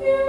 Yeah.